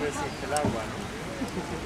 resiste el agua, ¿no?